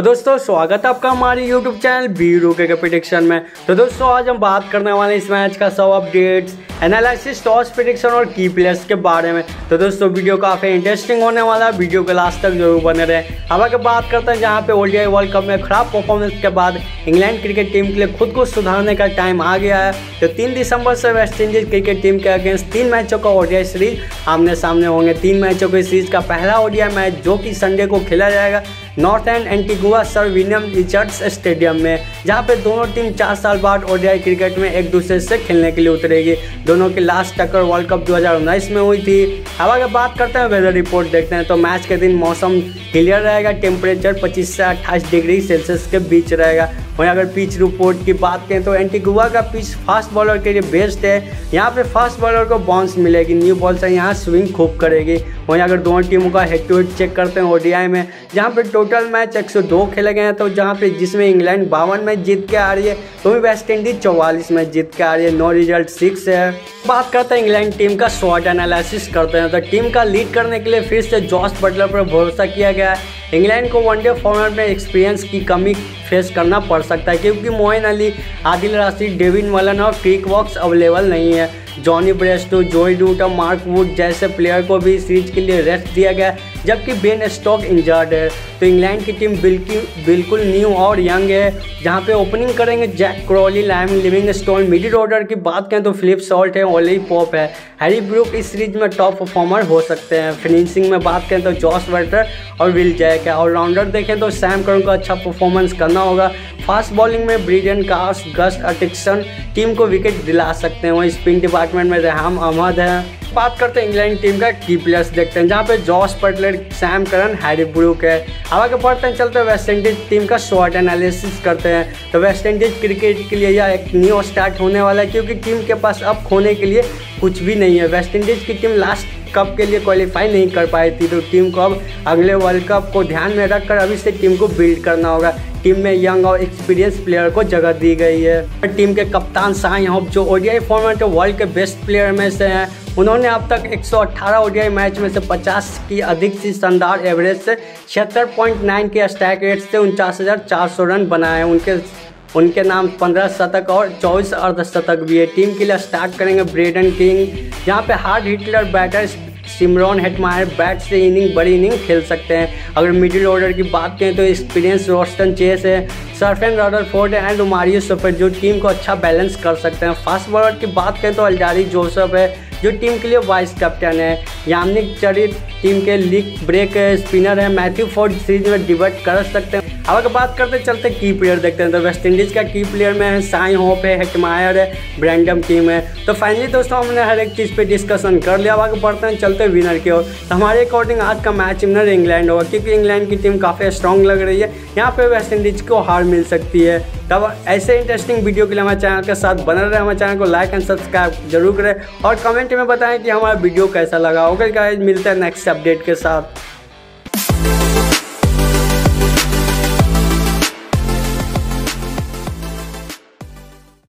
तो दोस्तों, स्वागत है आपका हमारे YouTube चैनल बी रोके के प्रिडिक्शन में। तो दोस्तों, आज हम बात करने वाले हैं इस मैच का सब अपडेट्स एनालिसिस टॉस प्रिडिक्शन और की प्लेयर्स के बारे में। तो दोस्तों वीडियो काफ़ी इंटरेस्टिंग होने वाला है। वीडियो के लास्ट तक ज़रूर बने रहे। अब आगे बात करते हैं, जहाँ पे ओडीआई वर्ल्ड कप में खराब परफॉर्मेंस के बाद इंग्लैंड क्रिकेट टीम के लिए खुद को सुधारने का टाइम आ गया है। तो तीन दिसंबर से वेस्ट इंडीज क्रिकेट टीम के अगेंस्ट तीन मैचों का ओडीआई सीरीज़ आमने सामने होंगे। तीन मैचों की सीरीज़ का पहला ओडीआई मैच जो कि संडे को खेला जाएगा। North end Antigua Sir William Richards stadium में, जहाँ पे दोनों टीम चार साल बाद ओडीआई क्रिकेट में एक दूसरे से खेलने के लिए उतरेगी। दोनों की लास्ट टक्कर वर्ल्ड कप 2019 में हुई थी। अब अगर बात करते हैं वेदर रिपोर्ट देखते हैं। तो मैच के दिन मौसम क्लियर रहेगा टेम्परेचर 25 से 28 डिग्री सेल्सियस के बीच रहेगा। वहीं अगर पिच रिपोर्ट की बात करें तो एंटीगुआ का पिच फास्ट बॉलर के लिए बेस्ट है। यहाँ पे फास्ट बॉलर को बाउंस मिलेगी न्यू बॉल से यहाँ स्विंग खूब करेगी। वहीं अगर दोनों टीमों का हेड टू हेड चेक करते हैं ओडीआई में, जहाँ पे टोटल मैच 102 खेले गए हैं। तो जहाँ पे जिसमें इंग्लैंड बावन मैच जीत के आ रही है तो वहीं वेस्ट इंडीज चौवालीस मैच जीत के आ रही है नो रिज़ल्ट सिक्स है। बात करते हैं इंग्लैंड टीम का शॉर्ट एनालिसिस करते हैं। तो टीम का लीड करने के लिए फिर से जॉस बटलर पर भरोसा किया गया है। इंग्लैंड को वनडे फॉर्मेट में एक्सपीरियंस की कमी फेस करना पड़ सकता है, क्योंकि मोइन अली, आदिल राशिद डेविन मलन और क्रिक वॉक्स अवेलेबल नहीं है। जॉनी ब्रेस्टो, जोई डूट और मार्क वुड जैसे प्लेयर को भी सीरीज़ के लिए रेस्ट दिया गया जबकि बेन स्टॉक इंजर्ड है। तो इंग्लैंड की टीम बिल्कुल बिल्कुल न्यू और यंग है, जहाँ पे ओपनिंग करेंगे Zak Crawley, Liam Livingstone middle order की बात करें तो फ्लिप सॉल्ट है, ओली पॉप है। हैरी ब्रूक इस सीरीज़ में टॉप परफॉर्मर हो सकते हैं। फिनिशिंग में बात करें तो जॉस वर्टर और विल जैक है। ऑलराउंडर देखें तो सैम करन को अच्छा परफॉर्मेंस करना होगा। फास्ट बॉलिंग में ब्रिलियन कास्ट गस्ट अटिक्सन टीम को विकेट दिला सकते हैं। वहीं स्पिन डिपार्टमेंट में रेहम अहमद है। बात करते हैं इंग्लैंड टीम का की प्लेयर्स देखते हैं, जहाँ पे Jos Buttler Sam Curran Harry Brook है। अब आगे बढ़ते हैं, चलते हैं वेस्ट इंडीज टीम का शॉर्ट एनालिसिस करते हैं। तो वेस्ट इंडीज क्रिकेट के लिए यह एक न्यू स्टार्ट होने वाला है, क्योंकि टीम के पास अब खोने के लिए कुछ भी नहीं है। वेस्ट इंडीज की टीम लास्ट कप के लिए क्वालिफाई नहीं कर पाई थी तो टीम को अब अगले वर्ल्ड कप को ध्यान में रखकर अभी से टीम को बिल्ड करना होगा। टीम में यंग और एक्सपीरियंस प्लेयर को जगह दी गई है। टीम के कप्तान साई होप जो ओडीआई फॉर्मेट वर्ल्ड के बेस्ट प्लेयर में से हैं। उन्होंने अब तक 118 ओडीआई मैच में से 50 की अधिक सी शानदार एवरेज से छिहत्तर के स्टैक रेट से उनचास रन बनाए। उनके उनके नाम 15 शतक और 24 अर्धशतक भी है। टीम के लिए स्टार्ट करेंगे ब्रेडन किंग यहाँ पे hard hitter batter Shimron, Hetmyer, bat से इनिंग, बड़ी इनिंग खेल सकते हैं। अगर मिडिल ऑर्डर की बात करें तो एक्सपीरियंस रोस्टन चेस है। Sherfane Rutherford and Romario Shepherd जो टीम को अच्छा बैलेंस कर सकते हैं। फास्ट बॉलर की बात करें तो अलजारी जोसफ है, जो टीम के लिए वाइस कैप्टन है। यामिक चरित टीम के लीग ब्रेक स्पिनर है। मैथ्यू फोर्ड सीरीज़ में डिबट कर सकते हैं। अब अगर बात करते चलते की प्लेयर देखते हैं। तो वेस्ट इंडीज़ का की प्लेयर में है साई होप है हेटमायर है ब्रैंडम टीम है। तो फाइनली दोस्तों, हमने हर एक चीज़ पे डिस्कशन कर लिया। अब आगे बढ़ते हैं, चलते विनर की ओर। तो हमारे अकॉर्डिंग आज का मैच विनर इंग्लैंड होगा, क्योंकि इंग्लैंड की टीम काफ़ी स्ट्रॉन्ग लग रही है। यहाँ पर वेस्ट इंडीज़ को हार मिल सकती है। तब ऐसे इंटरेस्टिंग वीडियो के लिए हमारे चैनल के साथ बने रहे। हमारे चैनल को लाइक एंड सब्सक्राइब ज़रूर करें। और कमेंट में बताएँ कि हमारा वीडियो कैसा लगा। होगा मिलता है नेक्स्ट अपडेट के साथ।